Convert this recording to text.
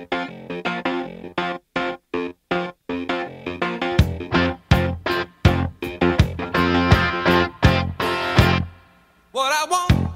What I want.